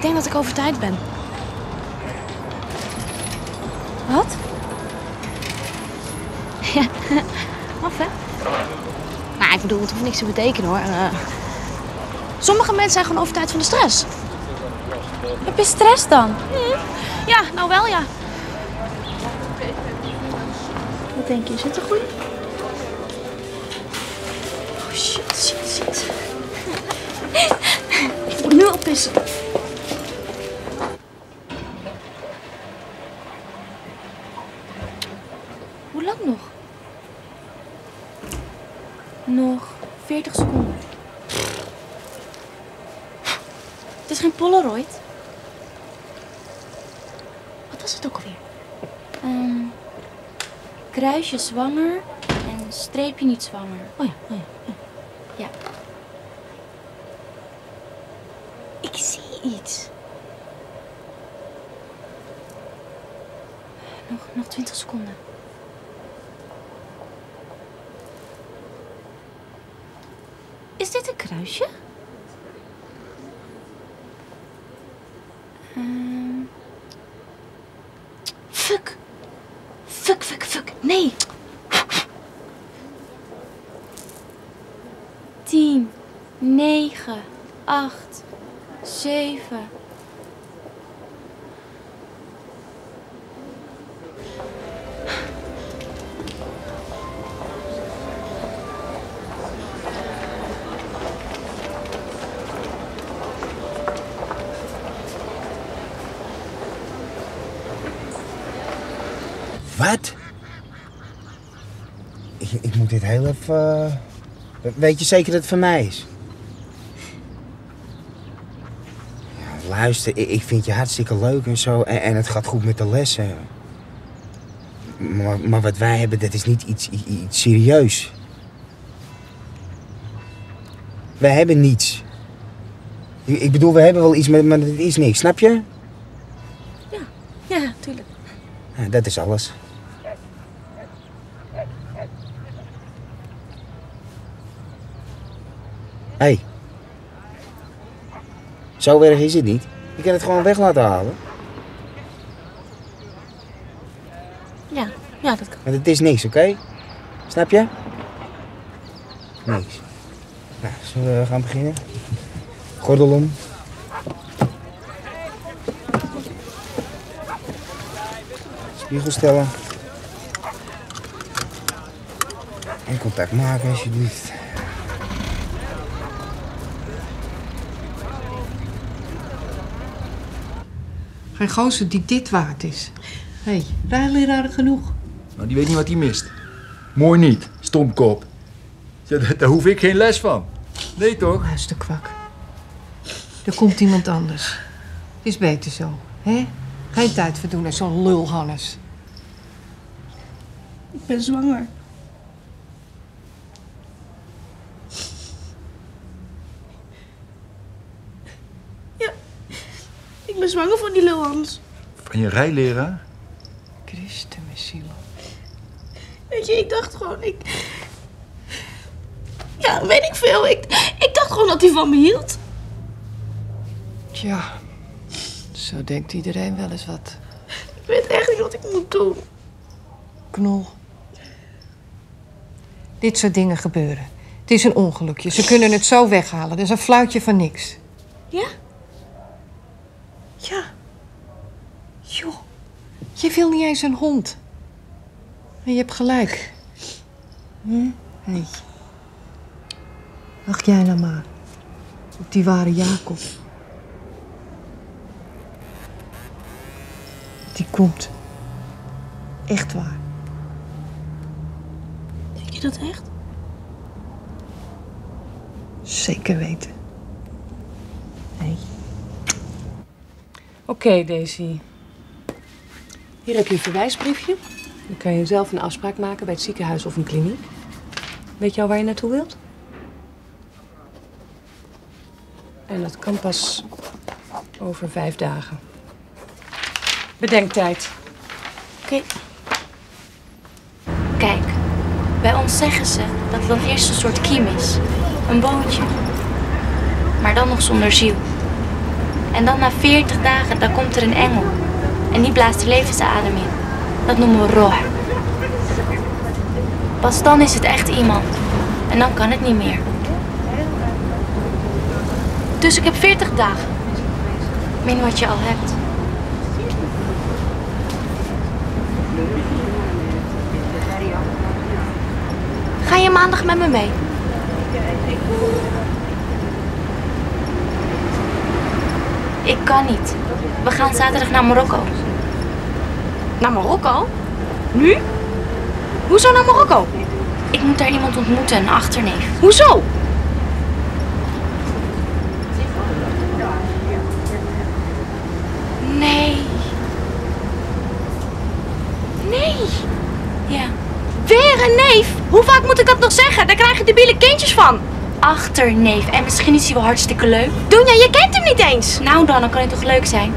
Ik denk dat ik over tijd ben. Wat? Ja, af hè? Nou, ik bedoel, het hoeft niks te betekenen hoor. Eh, sommige mensen zijn gewoon over tijd van de stress. Heb je stress dan? Ja, nou wel ja. Wat denk je? Is het een goeie? Oh shit, shit, shit. ik moet nu al pissen. Hoe lang nog? Nog 40 seconden. Het is geen Polaroid. Wat was het ook alweer? Ehm, kruisje zwanger en streepje niet zwanger. Oh ja, oh ja. ja. Ja. Ik zie iets. Nog, nog 20 seconden. Is dit een kruisje? Ehm. Fuck. Fuck, fuck. Nee. 10, 9, 8, 7. Wat? Ik, ik moet dit heel even... eh, Weet je zeker dat het van mij is? Ja, luister, ik, ik vind je hartstikke leuk en zo. En, en het gaat goed met de lessen. Maar, maar wat wij hebben, dat is niet iets, iets serieus. Wij hebben niets. Ik, bedoel, we hebben wel iets, maar, maar het is niks, snap je? Ja, tuurlijk. Ja, dat is alles. Hé. Hey. Zo erg is het niet. Je kan het gewoon weg laten halen. Ja, ja, dat kan. Want het is niks, oké? Snap je? Niks. Nou, zullen we gaan beginnen? Gordel om. Spiegel stellen. En contact maken alsjeblieft. Geen gozer die dit waard is. Hé, hey, rijleraar genoeg. Nou, die weet niet wat hij mist. Mooi niet, stomkop. Ja, daar, daar hoef ik geen les van. Nee toch? Luister, kwak. Er komt iemand anders. Het is beter zo, hè? Geen tijd verdoen aan zo'n lul, Hannes. Ik ben zwanger. Ben zwanger van die Lulhans. Van je rijleraar? Christen, mijn. Weet je, ik dacht gewoon, ik... Ja, weet ik veel. Ik, ik dacht gewoon dat hij van me hield. Tja, zo denkt iedereen wel eens wat. Ik weet echt niet wat ik moet doen. Knol. Dit soort dingen gebeuren. Het is een ongelukje. Ze kunnen het zo weghalen. Dat is een fluitje van niks. Ja? Ja. Joh, je wil niet eens een hond. En je hebt gelijk. Hm? Hey. Wacht jij nou maar. Op die ware Jacob. Die komt. Echt waar. Denk je dat echt? Zeker weten. Nee. Oké, Daisy. Hier heb je een verwijsbriefje. Dan kan je zelf een afspraak maken bij het ziekenhuis of een kliniek. Weet je al waar je naartoe wilt? En dat kan pas over vijf dagen. Bedenktijd. Oké. Kijk, bij ons zeggen ze dat het dan eerst een soort kiem is. Een bootje. Maar dan nog zonder ziel. En dan na 40 dagen, dan komt er een engel. En die blaast er levensadem in. Dat noemen we roh. Pas dan is het echt iemand. En dan kan het niet meer. Dus ik heb 40 dagen. Min wat je al hebt. Ga je maandag met me mee? Ik kan niet. We gaan zaterdag naar Marokko. Naar Marokko? Nu? Hoezo naar Marokko? Ik moet daar iemand ontmoeten, een achterneef. Hoezo? Nee. Nee. Ja. Weer een neef? Hoe vaak moet ik dat nog zeggen? Daar krijgen debiele kindjes van. Achterneef. En misschien is hij wel hartstikke leuk. Doenja, je kent hem niet eens. Nou dan, dan kan hij toch leuk zijn?